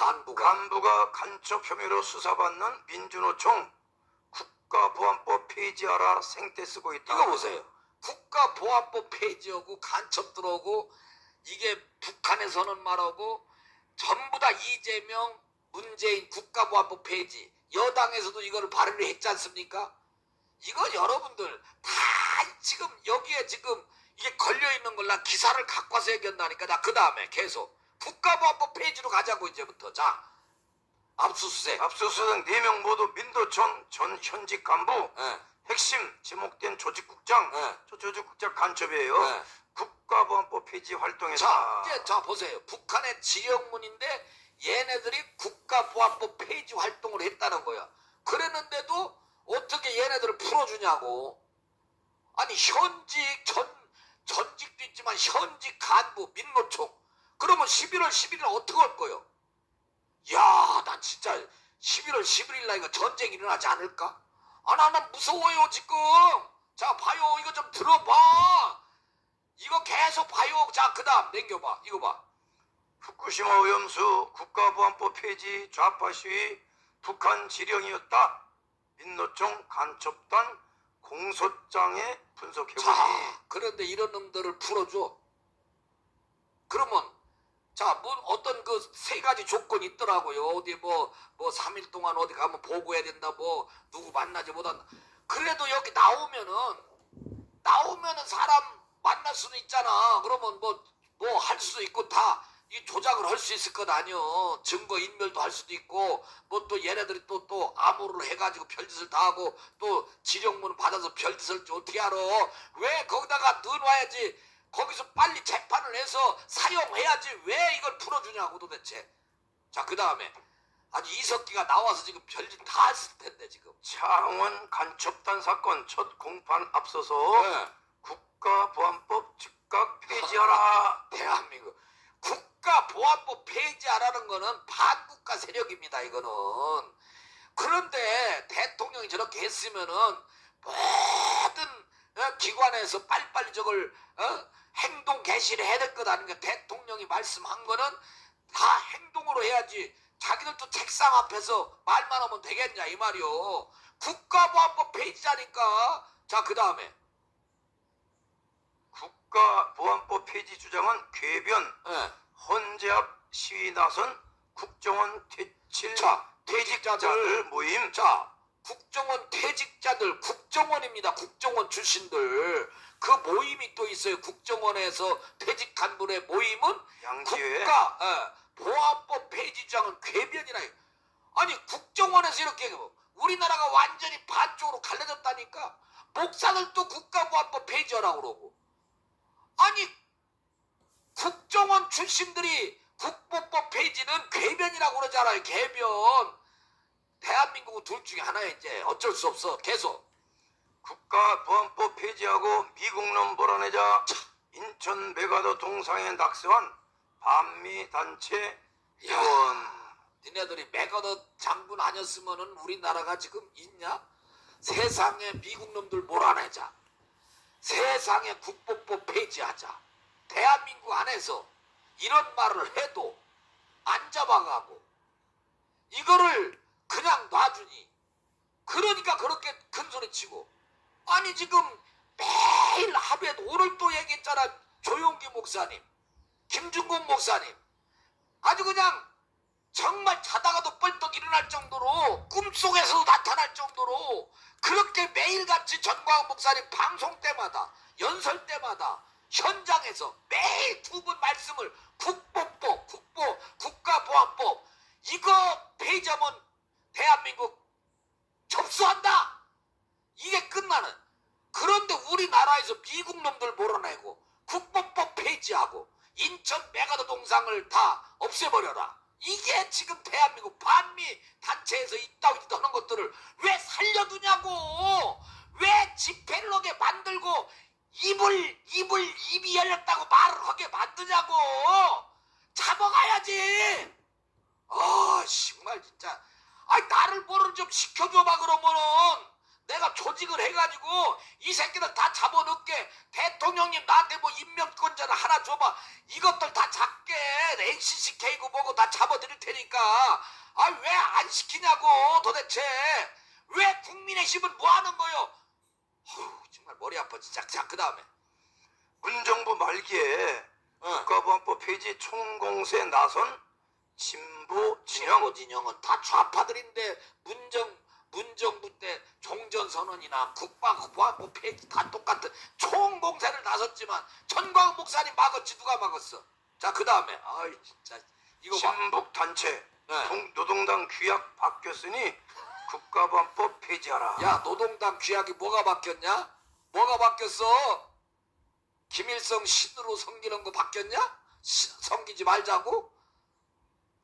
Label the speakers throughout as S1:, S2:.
S1: 간부가
S2: 간부가 간첩 혐의로 수사받는 민주노총 국가보안법 폐지하라 생태 쓰고 있다.
S1: 이거 보세요. 국가보안법 폐지하고 간첩 들어오고 이게 북한에서는 말하고 전부 다 이재명, 문재인 국가보안법 폐지 여당에서도 이거를 발의를 했지 않습니까? 이거 여러분들 다 지금 여기에 지금 이게 걸려 있는 걸 나 기사를 갖고 와서 얘기한다니까 나 그 다음에 계속 국가보안법 폐지로 가자고 이제부터 자 압수수색
S2: 압수수색 4명 모두 민도청 전 현직 간부
S1: 예.
S2: 핵심 지목된 조직국장
S1: 네.
S2: 저 조직국장 간첩이에요.
S1: 네.
S2: 국가보안법 폐지 활동에서
S1: 자, 이제 자 보세요. 북한의 지령문인데 얘네들이 국가보안법 폐지 활동을 했다는 거야. 그랬는데도 어떻게 얘네들을 풀어주냐고. 아니 현직 전 전직도 있지만 현직 간부 민노총. 그러면 11월 11일 어떻게 할 거요? 야, 난 진짜 11월 11일 날 이거 전쟁 일어나지 않을까? 아, 나는 무서워요 지금. 자, 봐요. 이거 좀 들어봐. 이거 계속 봐요. 자, 그 다음 넘겨봐. 이거 봐.
S2: 후쿠시마 오염수 국가보안법 폐지 좌파 시위 북한 지령이었다. 민노총 간첩단 공소장에 분석해보니
S1: 자, 그런데 이런 놈들을 풀어줘. 그러면, 자, 뭐, 어떤 그 세 가지 조건이 있더라고요. 어디 뭐, 뭐, 3일 동안 어디 가면 보고해야 된다, 뭐, 누구 만나지 못한다. 그래도 여기 나오면은, 나오면은 사람 만날 수는 있잖아. 그러면 뭐, 뭐 할 수도 있고 다, 이 조작을 할 수 있을 것 아니요. 증거 인멸도 할 수도 있고, 뭐 또 얘네들이 또, 또 암호를 해가지고 별짓을 다 하고, 또 지령문 받아서 별짓을 어떻게 알아. 왜 거기다가 넣어놔야지. 거기서 빨리 재판을 해서 사용해야지. 왜 이걸 풀어주냐고 도대체. 자, 그 다음에. 아니, 이석기가 나와서 지금 별짓 다 했을 텐데, 지금.
S2: 창원 간첩단 사건 첫 공판 앞서서
S1: 네.
S2: 국가보안법 즉각 폐지하라.
S1: 대한민국 국가보안법 폐지하라는 거는 반국가 세력입니다 이거는 그런데 대통령이 저렇게 했으면은 모든 어, 기관에서 빨리빨리 저걸 어? 행동 개시를 해야 될것 아닌가 대통령이 말씀한 거는 다 행동으로 해야지 자기들도 책상 앞에서 말만 하면 되겠냐 이 말이요 국가보안법 폐지자니까 자 그 다음에
S2: 국가보안법 폐지 주장은 궤변
S1: 예.
S2: 헌재앞 시위 나선 국정원 퇴칠
S1: 자,
S2: 퇴직자들 모임
S1: 자, 국정원 퇴직자들, 국정원입니다. 국정원 출신들. 그 모임이 또 있어요. 국정원에서 퇴직한 분의 모임은
S2: 양지회
S1: 국가 예, 보안법 폐지장은 궤변이라. 아니 국정원에서 이렇게 우리나라가 완전히 반쪽으로 갈라졌다니까. 목사들도 국가보안법 폐지하라고 그러고. 아니 국정원 출신들이 국보법 폐지는 궤변이라고 그러잖아요. 궤변. 대한민국은 둘 중에 하나야 이제 어쩔 수 없어. 계속.
S2: 국가보안법 폐지하고 미국놈 몰아내자 인천 메가더 동상에 낙서한 반미 단체 이원
S1: 니네들이 메가더 장군 아니었으면은 우리나라가 지금 있냐? 세상에 미국 놈들 몰아내자. 세상에 국보법 폐지하자. 대한민국 안에서 이런 말을 해도 안 잡아가고 이거를 그냥 놔주니 그러니까 그렇게 큰 소리 치고 아니 지금 매일 하루에도 오늘 또 얘기했잖아 조용기 목사님 김중곤 목사님 아주 그냥 정말 자다가도 뻘떡 일어날 정도로 꿈속에서도 나타날 정도로 그렇게 매일같이 전광훈 목사님 방송 때마다 연설 때마다 현장에서 매일 두번 말씀을 국보법, 국보, 국가보안법 이거 폐지하면 대한민국 접수한다. 이게 끝나는. 그런데 우리나라에서 미국 놈들 몰아내고 국보법 폐지하고 인천 메가더 동상을 다 없애버려라. 이게 지금 대한민국 반미 단체에서 있다고 하는 것들을 왜 살려두냐고. 왜 집회를 하게 만들고 입을 입을 입이 열렸다고 말을 하게 만드냐고. 잡아가야지. 아 정말 진짜. 아니 나를 뭐를 좀 시켜줘봐 그러면은 내가 조직을 해가지고 이 새끼들 다 잡아넣게. 대통령님 나한테 뭐 임명권자를 하나 줘봐. 이것들 다 잡게. NCC K고 뭐고 다 잡아드릴 테니까. 아 왜 안 시키냐고 도대체. 왜 국민의힘은 뭐 하는 거요? 어휴, 정말 머리 아파 진짜. 자그 다음에.
S2: 문정부 말기에
S1: 어.
S2: 국가보안법 폐지 총공세에 나선 진보 진영.
S1: 진영 진영은 다 좌파들인데 문정 문정부 때 종전선언이나 국방보안법 폐지 다 똑같은 총공세를 나섰지만 전광 목사님 막았지 누가 막았어? 자 그 다음에 아이 진짜 이거 봐.
S2: 친북 단체
S1: 네.
S2: 동- 노동당 규약 바뀌었으니 국가보안법 폐지하라.
S1: 야 노동당 규약이 뭐가 바뀌었냐? 뭐가 바뀌었어? 김일성 신으로 섬기는 거 바뀌었냐? 시- 섬기지 말자고?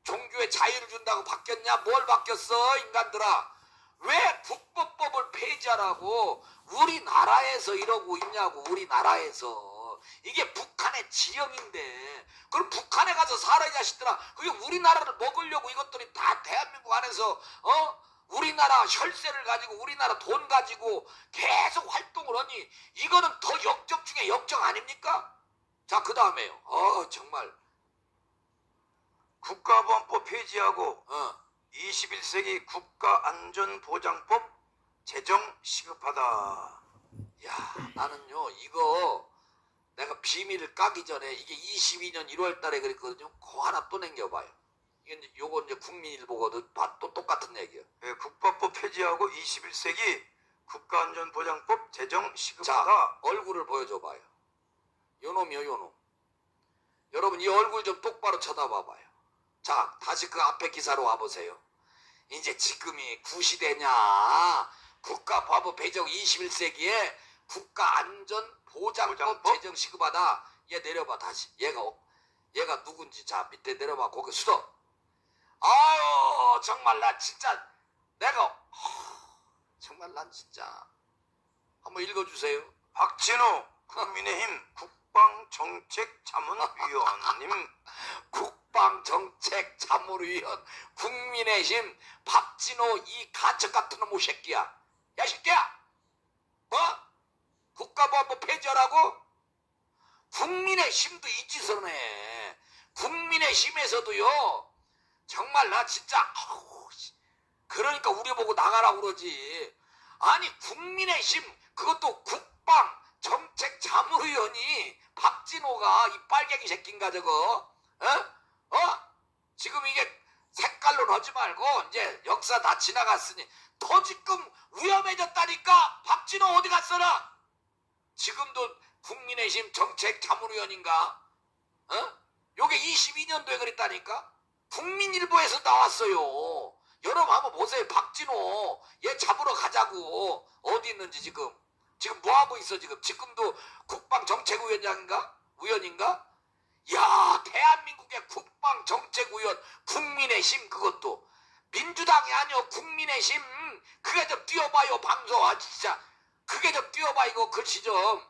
S1: 종교에 자유를 준다고 바뀌었냐? 뭘 바뀌었어 인간들아? 왜 국법법을 폐지하라고 우리나라에서 이러고 있냐고 우리나라에서. 이게 북한의 지령인데 그럼 북한에 가서 살아 이 자식들아. 그게 우리나라를 먹으려고 이것들이 다 대한민국 안에서 어? 우리나라 혈세를 가지고 우리나라 돈 가지고 계속 활동을 하니 이거는 더 역적 중에 역적 아닙니까? 자 그 다음에요. 어 정말.
S2: 국가보안법 폐지하고
S1: 어
S2: 21세기 국가안전보장법 제정 시급하다.
S1: 야, 나는요, 이거 내가 비밀을 까기 전에 이게 22년 1월 달에 그랬거든요. 그거 하나 또 남겨봐요. 이게 이제 요거 이제 국민일보거든. 봐, 또 똑같은 얘기야.
S2: 예, 국가법 폐지하고 21세기 국가안전보장법 제정
S1: 자,
S2: 시급하다.
S1: 얼굴을 보여줘봐요. 요놈이요, 요놈. 여러분, 이 얼굴 좀 똑바로 쳐다봐봐요. 자, 다시 그 앞에 기사로 와보세요. 이제 지금이 구시대냐. 국가법법 배정 21세기에 국가안전보장법
S2: 보장법?
S1: 제정 시급하다. 얘 내려봐, 다시. 얘가, 어- 얘가 누군지. 자, 밑에 내려봐. 거기 수도. 아유, 정말 나 진짜, 내가, 허, 정말 난 진짜. 한번 읽어주세요.
S2: 박진호 국민의힘 국방정책자문위원님
S1: 국 방정책 참모위원 국민의힘 박진호 이 가척 같은 놈의 새끼야 야이 새끼야 뭐? 국가보안법 폐지하라고? 국민의힘도 이 짓을 해 국민의힘에서도요 정말 나 진짜 아우, 씨. 그러니까 우리 보고 나가라고 그러지 아니 국민의힘 그것도 국방 정책 자문위원이 박진호가 이 빨갱이 새끼인가 저거 어? 어? 하지 말고 이제 역사 다 지나갔으니 더 지금 위험해졌다니까. 박진호 어디 갔어라? 지금도 국민의힘 정책 자문위원인가? 어? 요게 22년도에 그랬다니까? 국민일보에서 나왔어요. 여러분 한번 보세요. 박진호 얘 잡으러 가자고. 어디 있는지 지금. 지금 뭐 하고 있어 지금? 지금도 국방정책위원장인가? 위원인가 야 대한민국의 국방정책위원 국민의힘 그것도. 민주당이 아니요 국민의힘. 그게 좀 띄워봐요 방송. 아 진짜. 그게 좀 띄워봐 이거 글씨 좀.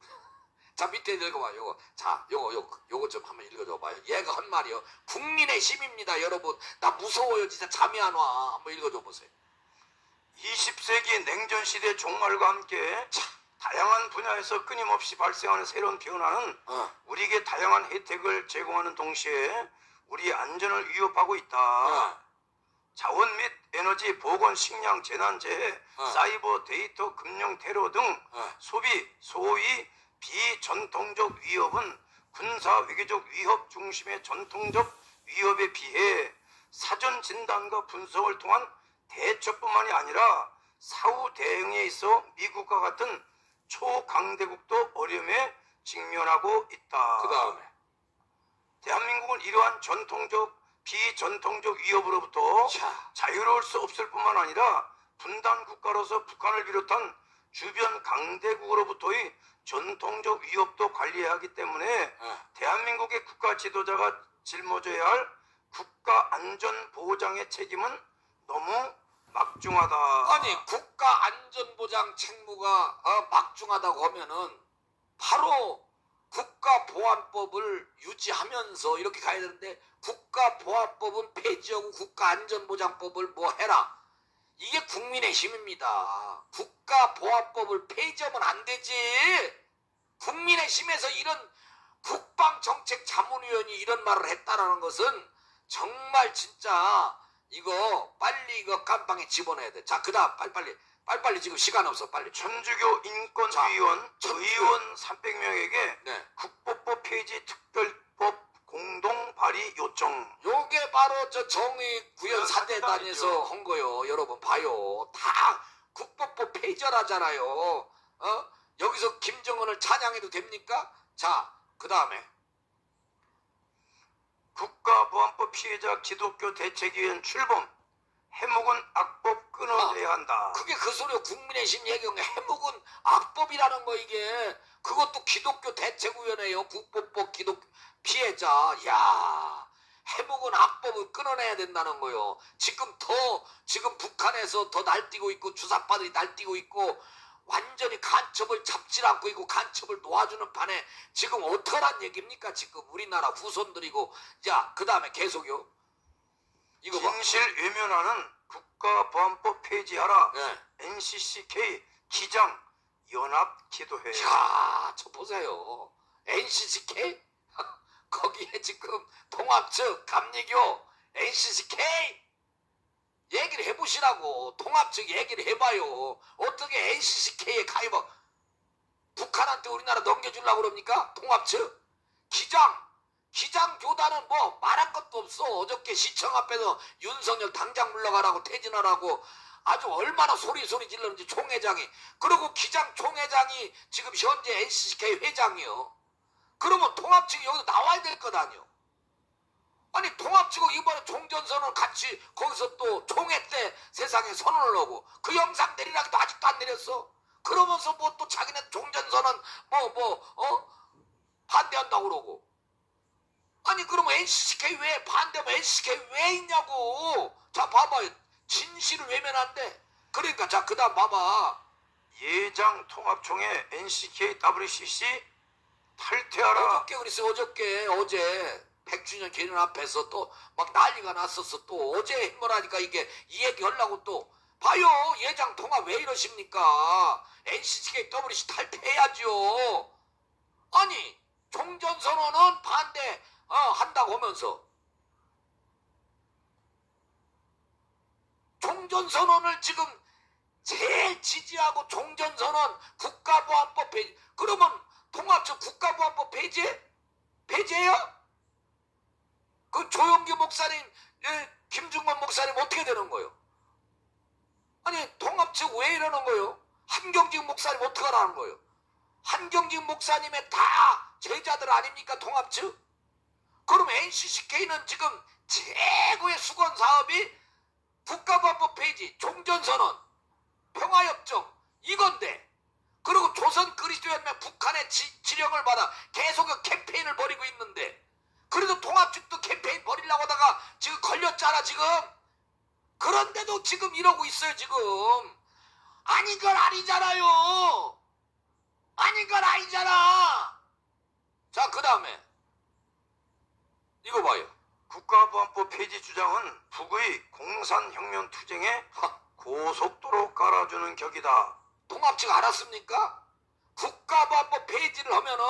S1: 자 밑에 읽어봐 요거. 자 요거 요거 요거 좀 한번 읽어줘봐요. 얘가 한 말이요. 국민의힘입니다 여러분. 나 무서워요 진짜. 잠이 안 와. 한번 읽어줘 보세요.
S2: 20세기 냉전시대 종말과 함께 다양한 분야에서 끊임없이 발생하는 새로운 변화는
S1: 어.
S2: 우리에게 다양한 혜택을 제공하는 동시에 우리의 안전을 위협하고 있다.
S1: 어.
S2: 자원 및 에너지, 보건, 식량, 재난, 재해,
S1: 어.
S2: 사이버, 데이터, 금융, 테러 등
S1: 어.
S2: 소비, 소위 비전통적 위협은 군사 외교적 위협 중심의 전통적 위협에 비해 사전 진단과 분석을 통한 대처뿐만이 아니라 사후 대응에 있어 미국과 같은 초강대국도 어려움에 직면하고 있다.
S1: 그 다음에
S2: 대한민국은 이러한 전통적 비전통적 위협으로부터
S1: 자.
S2: 자유로울 수 없을 뿐만 아니라 분단 국가로서 북한을 비롯한 주변 강대국으로부터의 전통적 위협도 관리해야 하기 때문에
S1: 어.
S2: 대한민국의 국가 지도자가 짊어져야 할 국가 안전 보장의 책임은 너무 막중하다.
S1: 아니 국가 안전보장 책무가 어, 막중하다고 하면은 바로 국가보안법을 유지하면서 이렇게 가야 되는데 국가보안법은 폐지하고 국가안전보장법을 뭐 해라. 이게 국민의 힘입니다. 국가보안법을 폐지하면 안 되지. 국민의 힘에서 이런 국방정책 자문위원이 이런 말을 했다라는 것은 정말 진짜 이거 빨리 이거 깜빵에 집어넣어야 돼. 자, 그 다음 빨리빨리. 빨리빨리 지금 시간 없어. 빨리.
S2: 천주교 인권위원
S1: 자,
S2: 의원 300명에게
S1: 네.
S2: 국법법 폐지 특별법 공동 발의 요청.
S1: 요게 바로 저 정의 구현 사대단에서. 한 거요. 여러분 봐요. 다 국법법 폐절하잖아요. 어? 여기서 김정은을 찬양해도 됩니까? 자, 그 다음에
S2: 국가보안법 피해자 기독교 대책위원 출범. 해묵은 악법 끊어내야 한다.
S1: 그게 그 소리요. 국민의힘 얘기한 게 해묵은 악법이라는 거 이게 그것도 기독교 대책위원회요. 국법법 기독 피해자. 야 해묵은 악법을 끊어내야 된다는 거요. 지금 더 지금 북한에서 더 날뛰고 있고 주사파들이 날뛰고 있고 완전히 간첩을 잡질 않고 있고 간첩을 놓아주는 판에 지금 어떡하란 얘기입니까? 지금 우리나라 후손들이고 자 그 다음에 계속요. 이거 봐.
S2: 진실 외면하는 국가보안법 폐지하라.
S1: 예.
S2: NCCK 기장 연합 기도회.
S1: 자, 저 보세요. NCCK? 거기에 지금 통합 측, 감리교, NCCK? 얘기를 해보시라고. 통합 측 얘기를 해봐요. 어떻게 NCCK에 가입하, 북한한테 우리나라 넘겨주려고 그럽니까? 통합 측? 기장! 기장 교단은 뭐 말할 것도 없어. 어저께 시청 앞에서 윤석열 당장 물러가라고 퇴진하라고 아주 얼마나 소리 소리 질렀는지 총회장이 그리고 기장 총회장이 지금 현재 NCK 회장이요. 그러면 통합 측이 여기서 나와야 될 것 아니요. 아니 통합측은 이번에 종전선언 같이 거기서 또 총회 때 세상에 선언을 하고 그 영상 내리라기도 아직도 안 내렸어. 그러면서 뭐 또 자기네 종전선언 뭐 뭐 어? 반대한다고 그러고. 아니 그러면 NCK 왜 반대면 NCK 왜 있냐고. 자 봐봐요 진실을 외면한대. 그러니까 자 그 다음 봐봐.
S2: 예장 통합총회 NCK WCC 탈퇴하라.
S1: 어저께 그랬어요. 어저께 어제 100주년 개년 앞에서 또 막 난리가 났었어. 또 어제 행보라니까 이게 이 얘기 하려고 또. 봐요. 예장 통합 왜 이러십니까? NCK WC 탈퇴해야죠. 아니 종전 선언은 반대 어, 한다고 하면서. 종전 선언을 지금 제일 지지하고 종전 선언 국가보안법 폐지 그러면 통합적 국가보안법 폐지? 폐지해요? 그 조영기 목사님 예, 김중건 목사님 어떻게 되는 거예요? 아니 통합 측 왜 이러는 거예요? 한경직 목사님 어떻게 하라는 거예요? 한경직 목사님의 다 제자들 아닙니까 통합 측? 그럼 NCCK는 지금 최고의 수건 사업이 국가보안법 폐지, 종전선언, 평화협정 이건데 그리고 조선 그리스도연맹 북한의 지, 지령을 받아 계속 그 캠페인을 벌이고 있는데 그래도 통합측도 캠페인 벌이려고 하다가 지금 걸렸잖아 지금. 그런데도 지금 이러고 있어요 지금. 아닌 건 아니잖아요. 아닌 건 아니잖아. 자 그 다음에. 이거 봐요.
S2: 국가보안법 폐지 주장은 북의 공산혁명 투쟁에 고속도로 깔아주는 격이다.
S1: 통합 측 알았습니까? 국가보안법 폐지를 하면은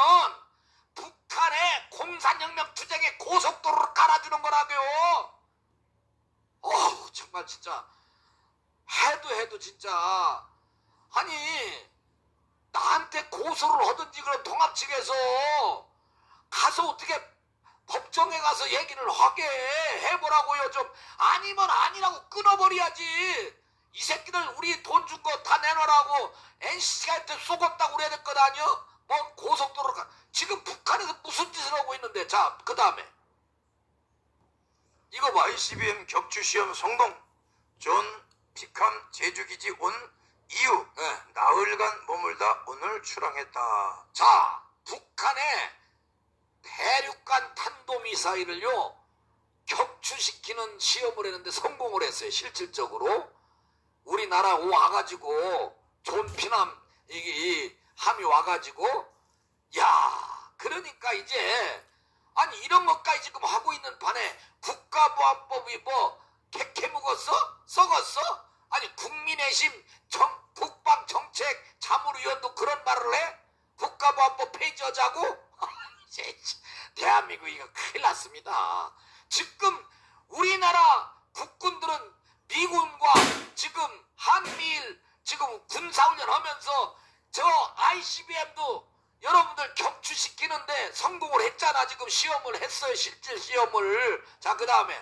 S1: 북한의 공산혁명 투쟁에 고속도로를 깔아주는 거라고요. 어우 정말 진짜 해도 해도 진짜 아니 나한테 고소를 하든지 그런 통합 측에서 가서 어떻게 법정에 가서 얘기를 하게 해보라고요 좀 아니면 아니라고 끊어버려야지 이 새끼들 우리 돈 준 거 다 내놓으라고 NC한테 속았다고 그래야 될것 아니야? 뭐 고속도로 가 지금 북한에서 무슨 짓을 하고 있는데 자 그 다음에 이거 봐
S2: ICBM 격추시험 성공. 존 핀함 제주기지 온 이후
S1: 예.
S2: 나흘간 머물다 오늘 출항했다.
S1: 자, 북한의 대륙간 탄도미사일을요, 격추시키는 시험을 했는데 성공을 했어요, 실질적으로. 우리나라 와가지고, 존 핀함, 이게, 이 함이 와가지고, 야, 그러니까 이제, 아니, 이런 것까지 지금 하고 있는 반에 국가보안법이 뭐, 캐캐 묵었어? 썩었어? 아니, 국민의힘 정, 국방정책 자문위원도 그런 말을 해? 국가보안법 폐지하자고? 이제 대한민국 이거 큰일 났습니다. 지금 우리나라 국군들은 미군과 지금 한미일 지금 군사훈련 하면서 저 ICBM도 여러분들 격추시키는데 성공을 했잖아. 지금 시험을 했어요. 실질 시험을. 자, 그 다음에.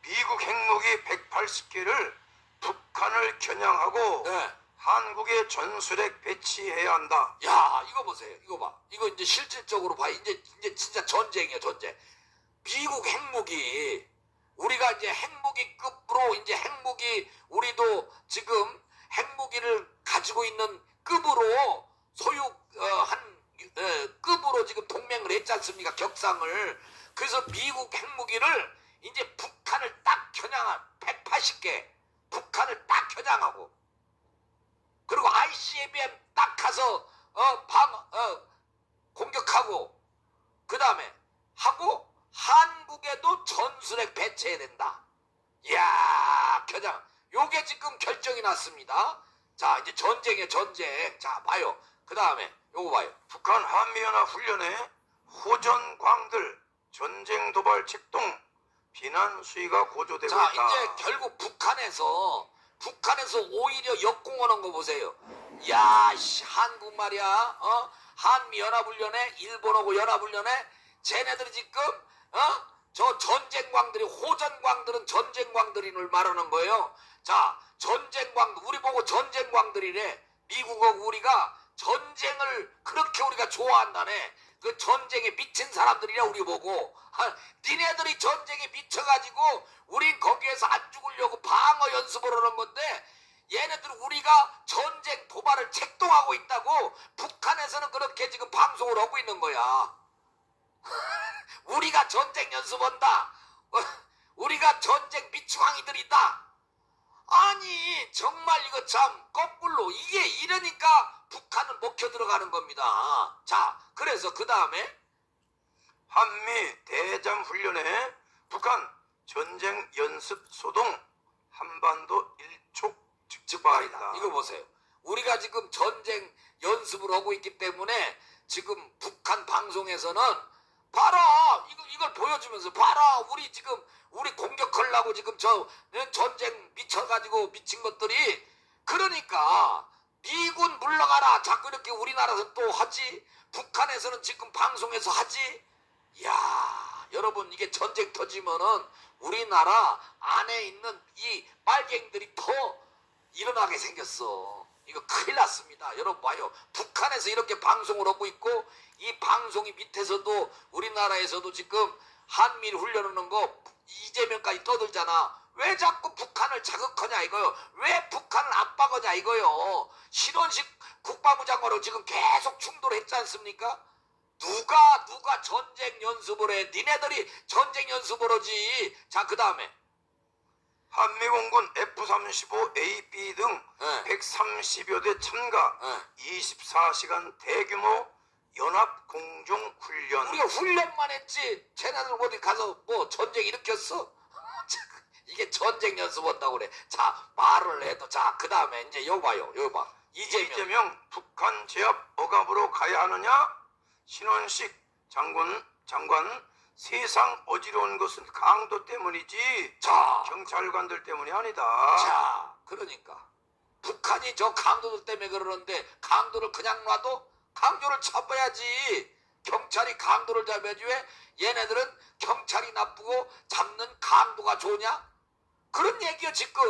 S2: 미국 핵무기 180개를 북한을 겨냥하고
S1: 네.
S2: 한국에 전술핵 배치해야 한다.
S1: 야, 이거 보세요. 이거 봐. 이거 이제 실질적으로 봐. 이제, 이제 진짜 전쟁이야, 전쟁. 미국 핵무기. 우리가 이제 핵무기급으로 이제 핵무기, 우리도 지금 핵무기를 가지고 있는 급으로 소유, 어, 한, 어, 급으로 지금 동맹을 했지 않습니까? 격상을. 그래서 미국 핵무기를 이제 북한을 딱 겨냥한 180개. 북한을 딱 겨냥하고. 그리고 ICBM 딱 가서 어, 방, 어, 공격하고 그 다음에 하고 한국에도 전술핵 배치해야 된다. 이야 겨장 요게 지금 결정이 났습니다. 자 이제 전쟁이에요 전쟁. 자 봐요. 그 다음에 요거 봐요.
S2: 북한 한미연합 훈련에 호전광들 전쟁 도발 책동 비난 수위가 고조되고
S1: 자
S2: 있다.
S1: 이제 결국 북한에서 북한에서 오히려 역공하는 거 보세요. 야, 씨, 한국 말이야. 어? 한미 연합훈련에 일본하고 연합훈련에 쟤네들이 지금 어? 저 전쟁광들이 호전광들은 전쟁광들인을 말하는 거예요. 자, 전쟁광 우리 보고 전쟁광들이래. 미국하고 우리가 전쟁을 그렇게 우리가 좋아한다네. 그 전쟁에 미친 사람들이라 우리 보고 아, 니네들이 전쟁에 미쳐가지고 우린 거기에서 안 죽으려고 방어 연습을 하는 건데 얘네들 우리가 전쟁 도발을 책동하고 있다고 북한에서는 그렇게 지금 방송을 하고 있는 거야. 우리가 전쟁 연습한다. 어, 우리가 전쟁 미치광이들이다. 아니 정말 이거 참 거꾸로 이게 이러니까 북한은 먹혀 들어가는 겁니다. 자 그래서 그 다음에
S2: 한미 대잠 훈련에 북한 전쟁 연습 소동 한반도 일촉
S1: 즉발이다.
S2: 즉발이다.
S1: 이거 보세요. 우리가 지금 전쟁 연습을 하고 있기 때문에 지금 북한 방송에서는 봐라! 이거 이걸 보여주면서 봐라! 우리 지금 우리 공격하려고 지금 저 전쟁 미쳐가지고 미친 것들이. 그러니까 미군 물러가라! 자꾸 이렇게 우리나라에서 또 하지? 북한에서는 지금 방송에서 하지? 야 여러분 이게 전쟁 터지면은 우리나라 안에 있는 이 빨갱들이 더 일어나게 생겼어. 이거 큰일 났습니다. 여러분 봐요. 북한에서 이렇게 방송을 하고 있고 이 방송이 밑에서도 우리나라에서도 지금 한미일 훈련하는 거 이재명까지 떠들잖아. 왜 자꾸 북한을 자극하냐 이거요. 왜 북한을 압박하냐 이거요. 신원식 국방부 장관하고 지금 계속 충돌했지 않습니까? 누가 누가 전쟁 연습을 해? 니네들이 전쟁 연습을 하지. 자 그 다음에
S2: 한미공군 F-35A/B 등
S1: 네.
S2: 130여 대 참가
S1: 네.
S2: 24시간 대규모 연합 공중 훈련
S1: 우리가 훈련만 했지 쟤네들 어디 가서 뭐 전쟁 일으켰어? 이게 전쟁 연습한다고 그래. 자 말을 해도 자 그 다음에 이제 요 봐요. 요 봐. 이재명.
S2: 이재명 북한 제압 억압으로 가야 하느냐? 신원식 장군 장관 세상 어지러운 것은 강도 때문이지
S1: 자,
S2: 경찰관들 때문이 아니다.
S1: 자 그러니까 북한이 저 강도들 때문에 그러는데 강도를 그냥 놔도 강도를 잡아야지. 경찰이 강도를 잡아야지 왜 얘네들은 경찰이 나쁘고 잡는 강도가 좋냐? 그런 얘기요 지금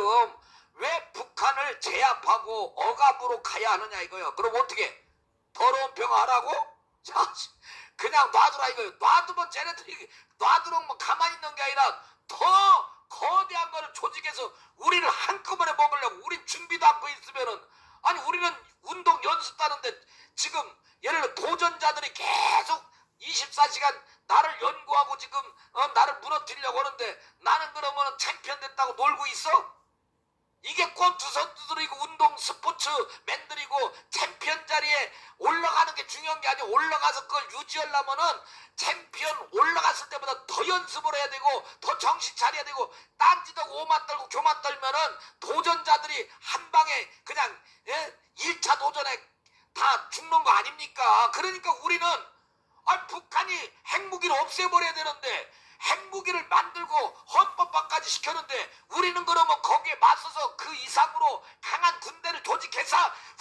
S1: 왜 북한을 제압하고 억압으로 가야 하느냐 이거요. 그럼 어떻게 더러운 평화하라고? 자, 그냥 놔두라 이거요. 놔두면 쟤네들이 놔두면 뭐 가만히 있는 게 아니라 더 거대한 거를 조직해서 우리를 한꺼번에 먹으려고 우린 준비도 않고 있으면은 아니 우리는 운동 연습 하는데 지금 예를 들어 도전자들이 계속 24시간 나를 연구하고 지금 어, 나를 무너뜨리려고 하는데 나는 그러면 챔피언 됐다고 놀고 있어?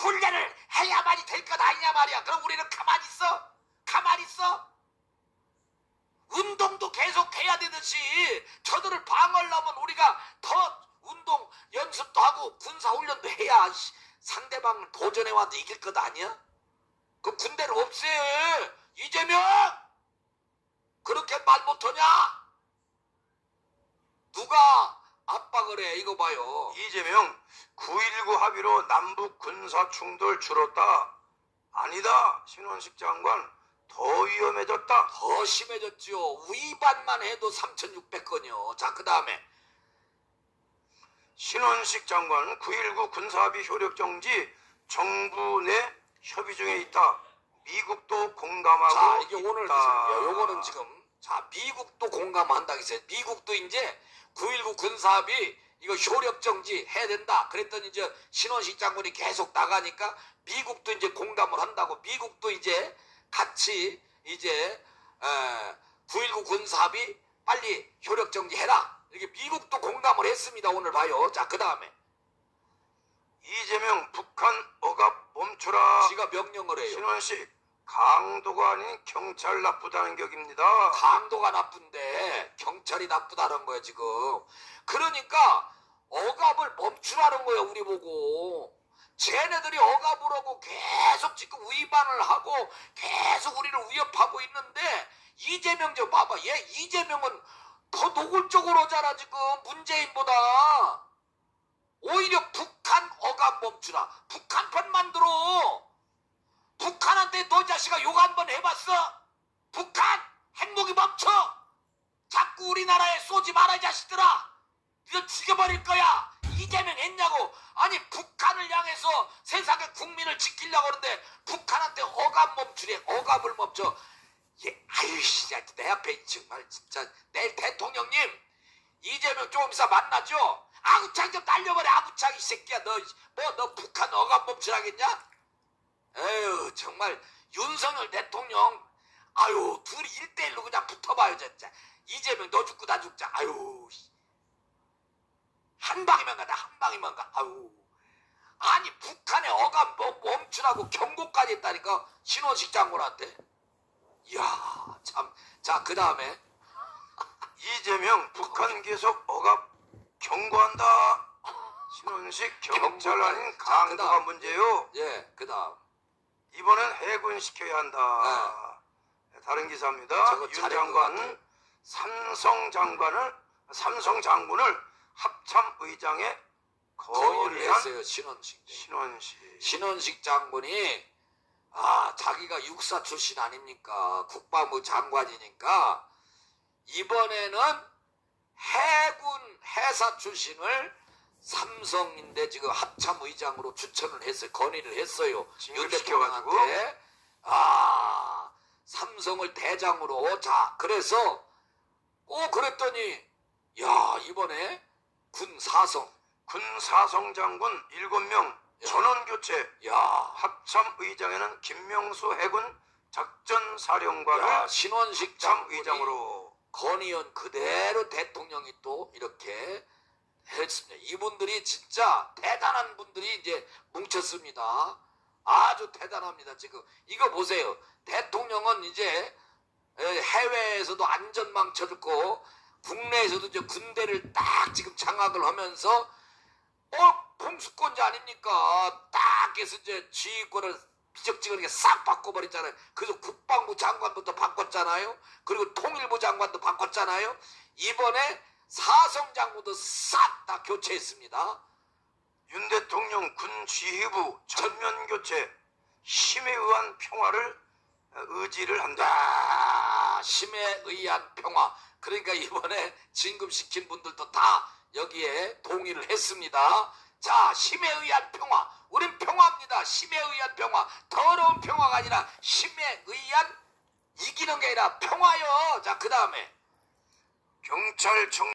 S1: 훈련을 해야만이 될 것 아니냐 말이야. 그럼 우리는 가만히 있어? 가만히 있어? 운동도 계속 해야 되듯이 저들을 방어하려면 우리가 더 운동 연습도 하고 군사 훈련도 해야 씨, 상대방을 도전해와도 이길 것 아니야? 그 군대를 없애 이재명 그렇게 말 못하냐? 누가 압박을 해 이거 봐요
S2: 이재명 9.19 합의로 남북 군사 충돌 줄었다. 아니다. 신원식 장관 더 위험해졌다.
S1: 더 심해졌죠 위반만 해도 3600건이요 자 그 다음에
S2: 신원식 장관 9.19 군사합의 효력 정지 정부 내 협의 중에 있다. 미국도 공감하고
S1: 자 이게 오늘
S2: 있다.
S1: 야, 요거는 지금 자 미국도 공감한다. 했어요 미국도 이제 9.19 군사합의 이거 효력 정지 해야 된다. 그랬더니 이제 신원식 장군이 계속 나가니까 미국도 이제 공감을 한다고. 미국도 이제 같이 이제 9.19 군사합의 빨리 효력 정지 해라. 이렇게 미국도 공감을 했습니다. 오늘 봐요. 자 그 다음에.
S2: 이재명 북한 억압 멈춰라.
S1: 지가 명령을 해요.
S2: 신원식 강도가 아닌 경찰 나쁘다는 격입니다.
S1: 강도가 나쁜데 경찰이 나쁘다는 거야 지금. 그러니까 억압을 멈추라는 거야 우리 보고. 쟤네들이 억압을 하고 계속 지금 위반을 하고 계속 우리를 위협하고 있는데 이재명 좀 봐봐. 얘 이재명은 더 노골적으로 하잖아 지금 문재인보다. 오히려 북한 억압 멈추라. 북한 편 만들어. 북한한테 너 자식아 욕 한 번 해봤어? 북한 핵무기 멈춰! 자꾸 우리나라에 쏘지 마라 이 자식들아! 이거 죽여버릴 거야! 이재명 했냐고! 아니 북한을 향해서 세상의 국민을 지키려고 하는데 북한한테 억압 멈추래 억압을 멈춰 얘 아유 씨내 앞에 정말 진짜 내일 대통령님 이재명 좀 이따 만나죠? 아구창 좀 날려버려 아구창 이 새끼야 너 뭐너 북한 억압 멈추라겠냐? 에휴 정말 윤석열 대통령 아유 둘이 일대일로 그냥 붙어봐요 진짜. 이재명 너 죽고 나 죽자. 아유 씨. 한 방이면 가다 한 방이면 가. 아유. 아니 북한의 억압 뭐 멈추라고 경고까지 했다니까 신원식 장군한테. 이야 참. 자 그 다음에.
S2: 이재명 북한 계속 억압 경고한다. 신원식 경찰 아닌
S1: 자,
S2: 강도가. 문제요.
S1: 예그 다음
S2: 이번엔 해군 시켜야 한다. 다른 기사입니다.
S1: 네. 저거
S2: 윤
S1: 잘한 것
S2: 장관
S1: 같아요.
S2: 삼성 장관을 삼성 장군을 합참 의장에
S1: 거의를
S2: 거의한
S1: 했어요 신원식
S2: 신원식.
S1: 신원식 장군이 아 자기가 육사 출신 아닙니까 국방부 장관이니까 이번에는 해군 해사 출신을 삼성인데 지금 합참 의장으로 추천을 했어요. 건의를 했어요. 윤. 대통령한테. 아 삼성을 대장으로. 자 그래서 오 그랬더니 야 이번에 군 사성.
S2: 군 사성 장군 7명 전원 교체.
S1: 야.
S2: 합참 의장에는 김명수 해군 작전 사령관을
S1: 야, 신원식
S2: 합참
S1: 장군이
S2: 의장으로.
S1: 건의원 그대로 대통령이 또 이렇게 했습니다. 이분들이 진짜 대단한 분들이 이제 뭉쳤습니다. 아주 대단합니다. 지금 이거 보세요. 대통령은 이제 에, 해외에서도 안전망 쳐듣고 국내에서도 이제 군대를 딱 지금 장악을 하면서 어 봉수권자 아닙니까? 딱 해서 이제 지휘권을 비적지근하게 싹 바꿔버렸잖아요. 그래서 국방부 장관부터 바꿨잖아요. 그리고 통일부 장관도 바꿨잖아요. 이번에 사성 장군도 싹 다 교체했습니다.
S2: 윤 대통령 군 지휘부 전면 교체 힘에 의한 평화를 의지를 한다.
S1: 아, 심에 의한 평화. 그러니까 이번에 진급시킨 분들도 다 여기에 동의를 했습니다. 자, 심에 의한 평화. 우린 평화입니다. 심에 의한 평화. 더러운 평화가 아니라 심에 의한 이기는 게 아니라 평화요. 자, 그 다음에
S2: 경찰청